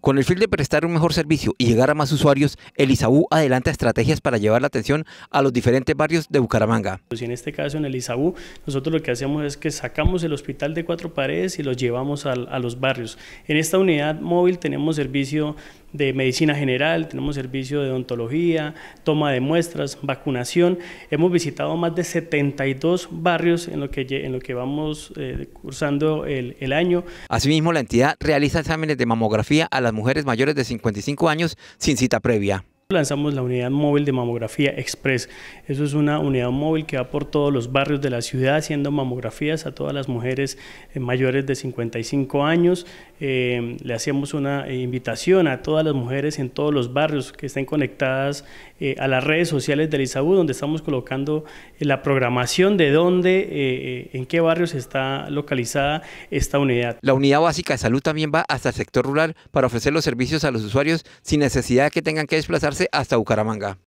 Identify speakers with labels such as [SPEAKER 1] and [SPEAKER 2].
[SPEAKER 1] Con el fin de prestar un mejor servicio y llegar a más usuarios, el ISABU adelanta estrategias para llevar la atención a los diferentes barrios de Bucaramanga.
[SPEAKER 2] Pues en este caso, en el ISABU, nosotros lo que hacemos es que sacamos el hospital de cuatro paredes y lo llevamos a, a los barrios. En esta unidad móvil tenemos servicio de medicina general, tenemos servicio de odontología, toma de muestras, vacunación. Hemos visitado más de 72 barrios en lo que, en lo que vamos eh, cursando el, el año.
[SPEAKER 1] Asimismo, la entidad realiza exámenes de mamografía a las mujeres mayores de 55 años sin cita previa.
[SPEAKER 2] Lanzamos la unidad móvil de mamografía express. Eso es una unidad móvil que va por todos los barrios de la ciudad haciendo mamografías a todas las mujeres eh, mayores de 55 años. Eh, le hacemos una eh, invitación a todas las mujeres en todos los barrios que estén conectadas a las redes sociales del ISABU, donde estamos colocando la programación de dónde, en qué barrios está localizada esta unidad.
[SPEAKER 1] La unidad básica de salud también va hasta el sector rural para ofrecer los servicios a los usuarios sin necesidad de que tengan que desplazarse hasta Bucaramanga.